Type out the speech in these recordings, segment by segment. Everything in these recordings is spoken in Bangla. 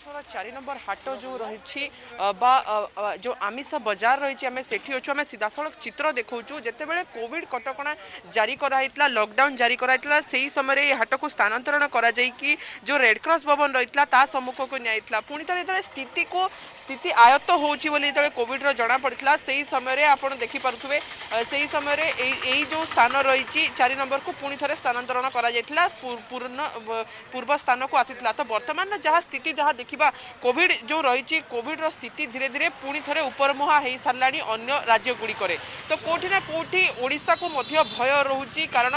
चार नंबर हाट जो रही बा जो आमिष बजार रही आम से आम सीधा सड़क चित्र देखा जितेबाला कॉविड कटक जारी कराई लकडाउन जारी कराई से ही समय यह हाट को स्थानातरण कर जो रेडक्रस भवन रही सम्मुख को नि पुणी थे जितने स्थित को स्थित आयत्त कॉविड्र जना पड़ता से ही समय आप देखिपे से ही समय जो स्थान रही चार नंबर को पुणी थे स्थानातरण कर पूर्व स्थान को आसी तो बर्तमान जहाँ स्थित जहाँ ଦେଖିବା କୋଭିଡ଼ ଯେଉଁ ରହିଛି କୋଭିଡ଼ର ସ୍ଥିତି ଧୀରେ ଧୀରେ ପୁଣି ଥରେ ଉପରମୁହାଁ ହୋଇସାରିଲାଣି ଅନ୍ୟ ରାଜ୍ୟଗୁଡ଼ିକରେ ତ କେଉଁଠି ନା କେଉଁଠି ଓଡ଼ିଶାକୁ ମଧ୍ୟ ଭୟ ରହୁଛି କାରଣ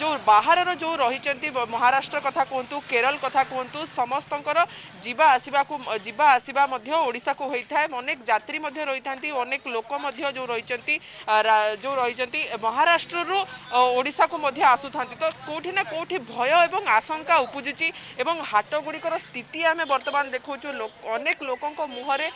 ଯେଉଁ ବାହାରର ଯେଉଁ ରହିଛନ୍ତି ମହାରାଷ୍ଟ୍ର କଥା କୁହନ୍ତୁ କେରଳ କଥା କୁହନ୍ତୁ ସମସ୍ତଙ୍କର ଯିବା ଆସିବାକୁ ଯିବା ଆସିବା ମଧ୍ୟ ଓଡ଼ିଶାକୁ ହୋଇଥାଏ ଅନେକ ଯାତ୍ରୀ ମଧ୍ୟ ରହିଥାନ୍ତି ଅନେକ ଲୋକ ମଧ୍ୟ ଯେଉଁ ରହିଛନ୍ତି ଯେଉଁ ରହିଛନ୍ତି ମହାରାଷ୍ଟ୍ରରୁ ଓଡ଼ିଶାକୁ ମଧ୍ୟ ଆସୁଥାନ୍ତି ତ କେଉଁଠି ନା କେଉଁଠି ଭୟ ଏବଂ ଆଶଙ୍କା ଉପୁଜିଛି ଏବଂ ହାଟଗୁଡ଼ିକର ସ୍ଥିତି ଆମେ ବର୍ତ୍ତମାନ ବର୍ତ୍ତମାନ ଦେଖୁଛୁ ଅନେକ ଲୋକଙ୍କ ମୁହଁରେ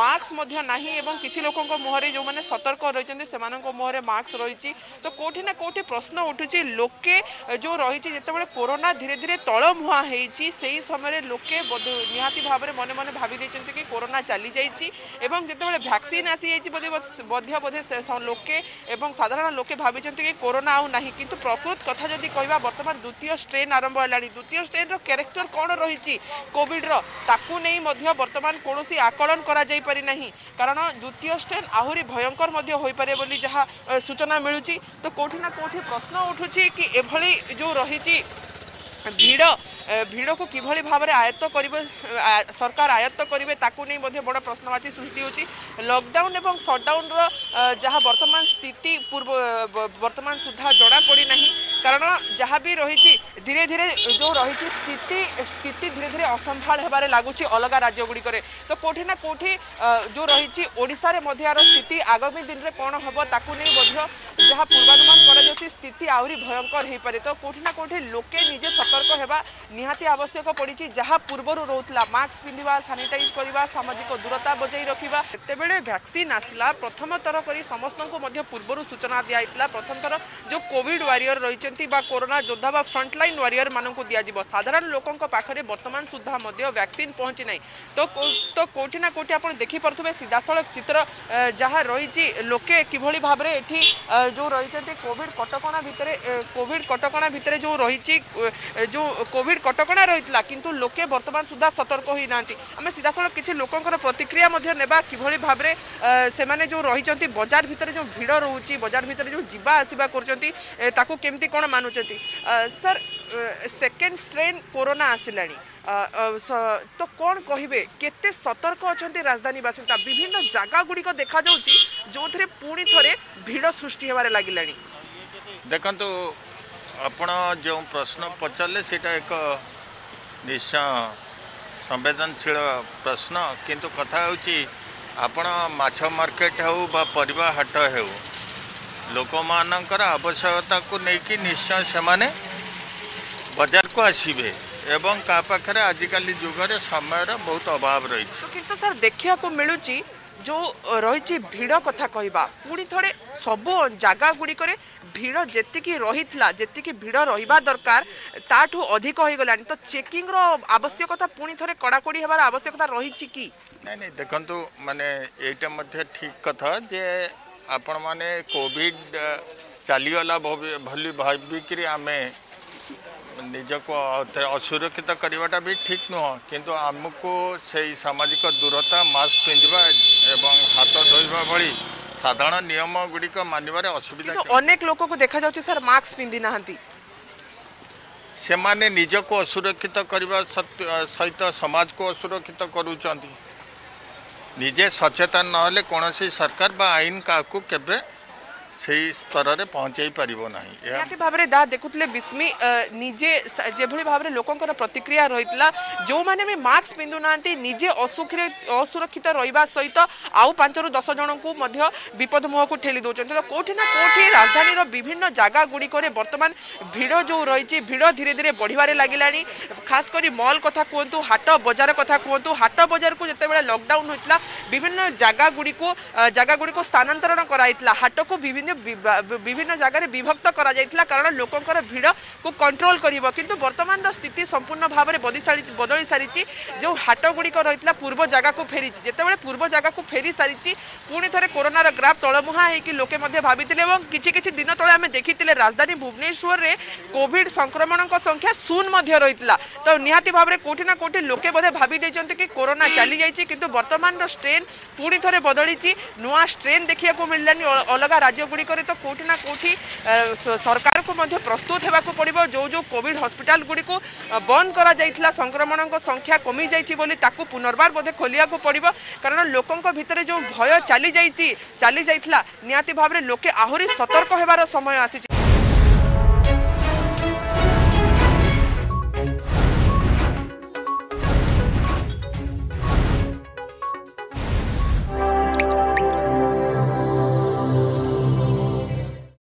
ମାସ୍କ ମଧ୍ୟ ନାହିଁ ଏବଂ କିଛି ଲୋକଙ୍କ ମୁହଁରେ ଯେଉଁମାନେ ସତର୍କ ରହିଛନ୍ତି ସେମାନଙ୍କ ମୁହଁରେ ମାସ୍କ ରହିଛି ତ କେଉଁଠି ନା କେଉଁଠି ପ୍ରଶ୍ନ ଉଠୁଛି ଲୋକେ ଯେଉଁ ରହିଛି ଯେତେବେଳେ କରୋନା ଧୀରେ ଧୀରେ ତଳ ମୁହାଁ ହେଇଛି ସେହି ସମୟରେ ଲୋକେ ନିହାତି ଭାବରେ ମନେ ମନେ ଭାବି ଦେଇଛନ୍ତି କି କରୋନା ଚାଲିଯାଇଛି ଏବଂ ଯେତେବେଳେ ଭ୍ୟାକ୍ସିନ୍ ଆସିଯାଇଛି ବୋଧେ ମଧ୍ୟ ବୋଧେ ଲୋକେ ଏବଂ ସାଧାରଣ ଲୋକେ ଭାବିଛନ୍ତି କି କରୋନା ଆଉ ନାହିଁ କିନ୍ତୁ ପ୍ରକୃତ କଥା ଯଦି କହିବା ବର୍ତ୍ତମାନ ଦ୍ୱିତୀୟ ଷ୍ଟ୍ରେନ୍ ଆରମ୍ଭ ହେଲାଣି ଦ୍ୱିତୀୟ ଷ୍ଟ୍ରେନ୍ର କ୍ୟାରେକ୍ଟର କ'ଣ ରହିଛି କୋଭିଡ଼ର ତାକୁ ନେଇ ମଧ୍ୟ ବର୍ତ୍ତମାନ କୌଣସି ଆକଳନ କରାଯାଇପାରି ନାହିଁ କାରଣ ଦ୍ୱିତୀୟ ଷ୍ଟ୍ରେନ୍ ଆହୁରି ଭୟଙ୍କର ମଧ୍ୟ ହୋଇପାରେ ବୋଲି ଯାହା ସୂଚନା ମିଳୁଛି ତ କେଉଁଠି ନା କେଉଁଠି ପ୍ରଶ୍ନ ଉଠୁଛି କି ଏଭଳି ଯେଉଁ ରହିଛି ଭିଡ଼ ଭିଡ଼କୁ କିଭଳି ଭାବରେ ଆୟତ୍ତ କରିବେ ସରକାର ଆୟତ୍ତ କରିବେ ତାକୁ ନେଇ ମଧ୍ୟ ବଡ଼ ପ୍ରଶ୍ନବାଚୀ ସୃଷ୍ଟି ହେଉଛି ଲକଡାଉନ୍ ଏବଂ ସଟ୍ଡାଉନ୍ର ଯାହା ବର୍ତ୍ତମାନ ସ୍ଥିତି ପୂର୍ବ ବର୍ତ୍ତମାନ ସୁଦ୍ଧା ଜଣାପଡ଼ିନାହିଁ কারণ যা বি রয়েছে ধীরে ধীরে যে রয়েছে স্থিতি স্থিতি ধীরে ধীরে অসম্ভাল হবার লাগুছে অলগা রাজ্যগুড়ি তো কোটি না কোটি যে রয়েছে ওড়শার মধ্যে আর স্থিতি আগামী দিনে কোণ হব তাকে নিয়ে মধ্য যা পূর্বানুমান କରାଯାଉଛି ସ୍ଥିତି ଆହୁରି ଭୟଙ୍କର ହୋଇପାରେ ତ କେଉଁଠି ନା କେଉଁଠି ଲୋକେ ନିଜେ ସତର୍କ ହେବା ନିହାତି ଆବଶ୍ୟକ ପଡ଼ିଛି ଯାହା ପୂର୍ବରୁ ରହୁଥିଲା ମାସ୍କ ପିନ୍ଧିବା ସାନିଟାଇଜ୍ କରିବା ସାମାଜିକ ଦୂରତା ବଜାଇ ରଖିବା ଯେତେବେଳେ ଭ୍ୟାକ୍ସିନ୍ ଆସିଲା ପ୍ରଥମ ଥର କରି ସମସ୍ତଙ୍କୁ ମଧ୍ୟ ପୂର୍ବରୁ ସୂଚନା ଦିଆଯାଇଥିଲା ପ୍ରଥମ ଥର ଯେଉଁ କୋଭିଡ୍ ୱାରିୟର ରହିଛନ୍ତି ବା କରୋନା ଯୋଦ୍ଧା ବା ଫ୍ରଣ୍ଟଲାଇନ୍ ୱାରିୟର ମାନଙ୍କୁ ଦିଆଯିବ ସାଧାରଣ ଲୋକଙ୍କ ପାଖରେ ବର୍ତ୍ତମାନ ସୁଦ୍ଧା ମଧ୍ୟ ଭ୍ୟାକ୍ସିନ୍ ପହଞ୍ଚି ନାହିଁ ତ ତ କେଉଁଠି ନା କେଉଁଠି ଆପଣ ଦେଖିପାରୁଥିବେ ସିଧାସଳଖ ଚିତ୍ର ଯାହା ରହିଛି ଲୋକେ କିଭଳି ଭାବରେ ଏଠି ଯେଉଁ ରହିଛନ୍ତି কোভিড কটকণা ভিতরে কোভিড কটকণা ভিতরে যে রয়েছে যে কোভিড কটকণা রয়েছিল কিন্তু লোকে বর্তমান সুদ্ধা সতর্ক হয়ে না আমি সিধাসল কিছু লোকর প্রতিক্রিয়া নেওয়া কিভাবে ভাবে সে রয়েছেন বজার ভিতরে যে ভিড় রয়েছে বজার ভিতরে যে যা আসবা করছেন তাকে কমিটি কোণ মানুষ স্যার সেকেন্ড স্ট্রেন করোনা আসলে তো কোণ কহবে কেতে সতর্ক অনেক রাজধানী বাসিন্দা বিভিন্ন জায়গা গুড়ি দেখা যাচ্ছে যে পুঁথরে ভিড় সৃষ্টি হবার লাগলে ଦେଖନ୍ତୁ ଆପଣ ଯେଉଁ ପ୍ରଶ୍ନ ପଚାରିଲେ ସେଇଟା ଏକ ନିଶ୍ଚୟ ସମ୍ବେଦନଶୀଳ ପ୍ରଶ୍ନ କିନ୍ତୁ କଥା ହେଉଛି ଆପଣ ମାଛ ମାର୍କେଟ ହେଉ ବା ପରିବା ହାଟ ହେଉ ଲୋକମାନଙ୍କର ଆବଶ୍ୟକତାକୁ ନେଇକି ନିଶ୍ଚୟ ସେମାନେ ବଜାରକୁ ଆସିବେ ଏବଂ କାହା ପାଖରେ ଆଜିକାଲି ଯୁଗରେ ସମୟର ବହୁତ ଅଭାବ ରହିଛି କିନ୍ତୁ ସାର୍ ଦେଖିବାକୁ ମିଳୁଛି ଯେଉଁ ରହିଛି ଭିଡ଼ କଥା କହିବା ପୁଣି ଥରେ ସବୁ ଜାଗା ଗୁଡ଼ିକରେ ভিড় যেতিকি রহিলা যেতিকি ভিড় রহবা দরকার তাঠু অধিক হয়ে গলা তো চেকিংর আবশ্যকতা পুঁ থে কড়াকড়ি হবার আবশ্যকতা রয়েছে কি ନାଇଁ ନାଇଁ ଦେଖନ୍ତୁ ମାନେ ଏଇଟା ମଧ୍ୟ ଠିକ୍ କଥା ଯେ ଆପଣମାନେ କୋଭିଡ଼ ଚାଲିଗଲା ଭଲି ଭାବିକିରି ଆମେ ନିଜକୁ ଅସୁରକ୍ଷିତ କରିବାଟା ବି ଠିକ୍ ନୁହଁ କିନ୍ତୁ ଆମକୁ ସେଇ ସାମାଜିକ ଦୂରତା ମାସ୍କ ପିନ୍ଧିବା ଏବଂ ହାତ ଧୋଇବା ଭଳି साधारण नियम गुड़ी का असुविधा अनेक लोक को देखा जाता सर मास्क पिंधि ना हंती से माने को असुरक्षित करने सहित समाज को असुरक्षित करूं चांदी निजे सचेतन नाले कौनसी सरकार बा आयन के সেই স্তরের পৌঁছাই পারিব না ভাবে দা দেখুলে বিস্মি নিজে যেভাবে ভাবে লোকর প্রতিক্রিয়া রয়েছে যে মাস্ক পিধু না নিজে অসুখী অসুরক্ষিত রহবা সহ আউ পাঁচ রু দশ জনক বিপদ মুহকু ঠেলি দেওয়া তো কোটি না কোটি রাজধানীর বিভিন্ন জায়গা গুড়িকরে বর্তমান ভিড় যে রয়েছে ভিড় ধীরে ধীরে বড়িবার লাগিলা খাস করে মল কথা কুহতু হাট বজার কথা কুহতু হাট বজার কু যেতবে লকডাউন হয়েছিল বিভিন্ন জায়গা গুড়ি জায়গা গুড়ি স্থানান্তরণ করা হাটক বিভিন্ন বিভিন্ন বিভিন্ন জায়গায় বিভক্ত করা যাই কারণ লোকর ভিড় কন্ট্রোল করব কিন্তু বর্তমান স্থিতি সম্পূর্ণ ভাবে বদলি সারিছি যে হাটগুড়ি রয়েছে পূর্ব জায়গা ফেরিছি যেতবে পূর্ব জায়গা ফেরি সারিছি পুঁ থে করোনার গ্রাফ তলমুহা হয়েকি লোকে ভাবি এবং কিছু কিছু দিন তো আমি দেখি রাজধানী ভুবনেশ্বরের কোভিড সংক্রমণ সংখ্যা শূন্য মধ্যে রয়েছে তো নিহতি ভাবে কোটি না কোটি লোকে বোধে ভাবি যাই কি করোনা চালি যাই কিন্তু বর্তমান স্ট্রেন পুঁ থে বদলিছি নয় স্ট্রেন দেখা মিললানি অলগা রাজ্য ଗୁଡ଼ିକରେ ତ କେଉଁଠି ନା କେଉଁଠି ସରକାରକୁ ମଧ୍ୟ ପ୍ରସ୍ତୁତ ହେବାକୁ ପଡ଼ିବ ଯେଉଁ ଯେଉଁ କୋଭିଡ଼ ହସ୍ପିଟାଲ ଗୁଡ଼ିକୁ ବନ୍ଦ କରାଯାଇଥିଲା ସଂକ୍ରମଣଙ୍କ ସଂଖ୍ୟା କମିଯାଇଛି ବୋଲି ତାକୁ ପୁନର୍ବାର ବୋଧେ ଖୋଲିବାକୁ ପଡ଼ିବ କାରଣ ଲୋକଙ୍କ ଭିତରେ ଯେଉଁ ଭୟ ଚାଲିଯାଇଛି ଚାଲିଯାଇଥିଲା ନିହାତି ଭାବରେ ଲୋକେ ଆହୁରି ସତର୍କ ହେବାର ସମୟ ଆସିଛି